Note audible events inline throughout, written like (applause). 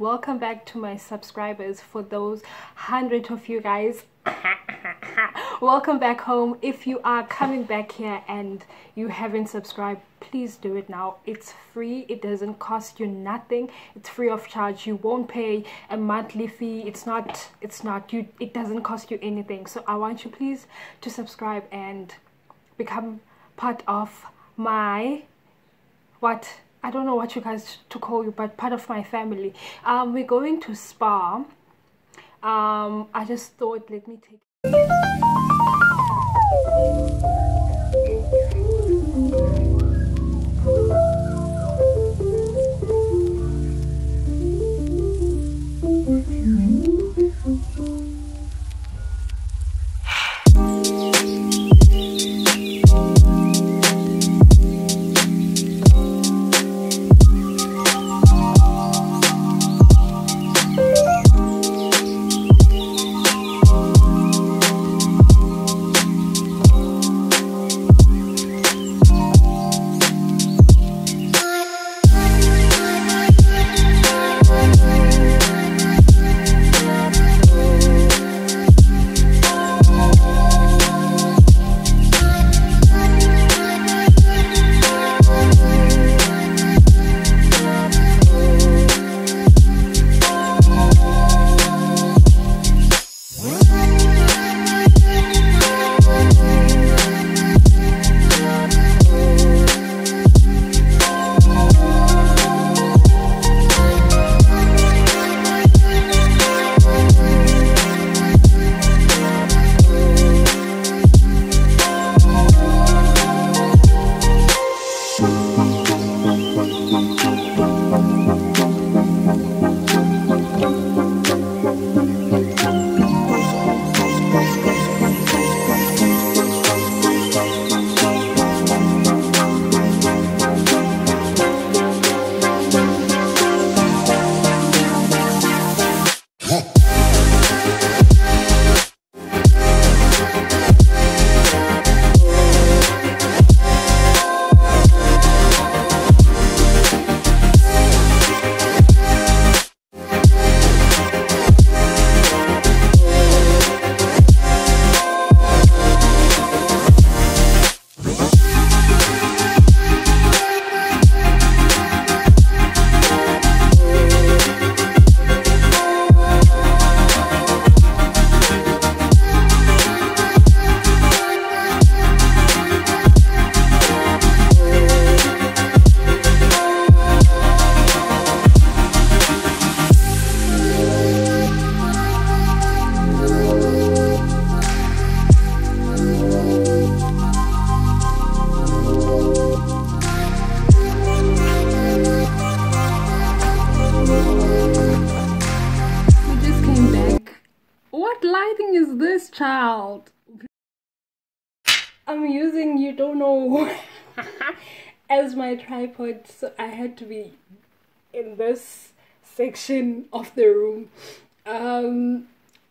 welcome back to my subscribers for those hundred of you guys. (coughs) Welcome back home. If you are coming back here and you haven't subscribed please do it now. It's free. It doesn't cost you nothing. It's free of charge. You won't pay a monthly fee. It's not it's not you it doesn't cost you anything. So i want you please to subscribe and become part of my what I don't know what you guys to call you, but part of my family. Um, we're going to spa. Um, I just thought, let me take. Lighting is this child? I'm using you don't know (laughs) as my tripod so I had to be in this section of the room. Um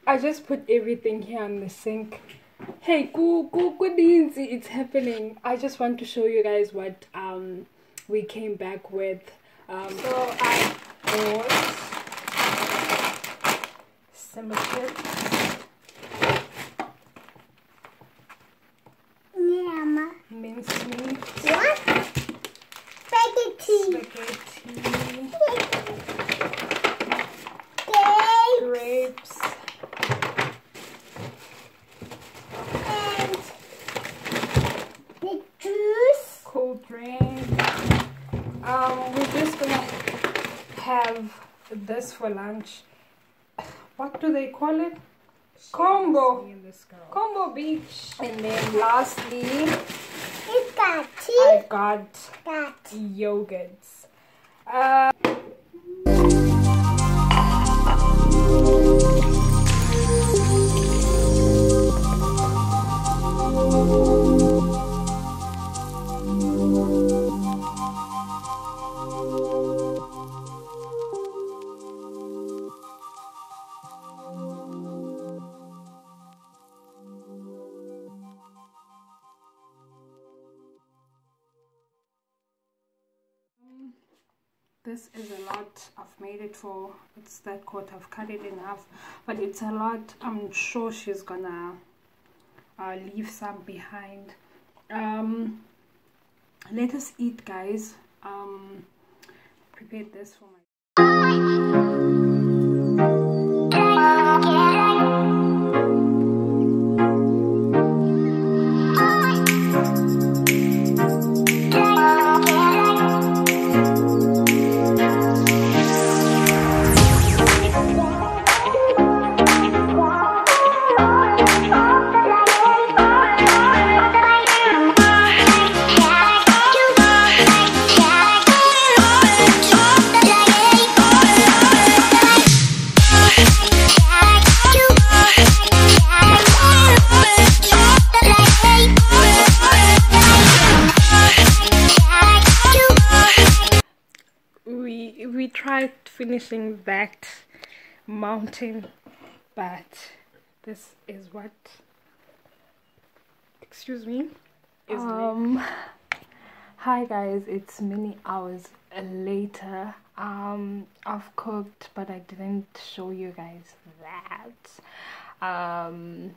I just put everything here on the sink. Hey, go go go it's happening. I just want to show you guys what um we came back with. Um, so Um, we're just gonna have this for lunch. What do they call it? Combo. Combo beach. And then lastly, It got tea. I got Got yogurts. Uh, this is a lot i've made it for it's that quarter i've cut it in half but it's a lot i'm sure she's gonna uh, leave some behind. Um let us eat guys. Um prepared this for my finishing that mountain but this is what excuse me is um hi guys it's many hours later. Um i've cooked but i didn't show you guys that. Um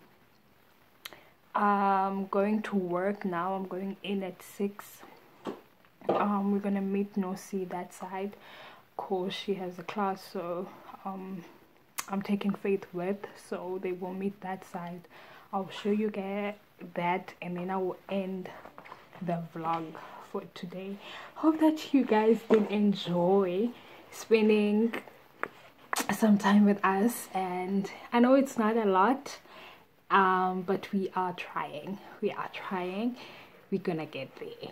i'm going to work now i'm going in at six. Um we're gonna meet Nosi that side cause she has a class so um I'm taking Faith with so they will meet that side. I'll show you guys that and then I will end the vlog for today. Hope that you guys did enjoy spending some time with us and I know it's not a lot um but we are trying. We are trying. We're gonna get there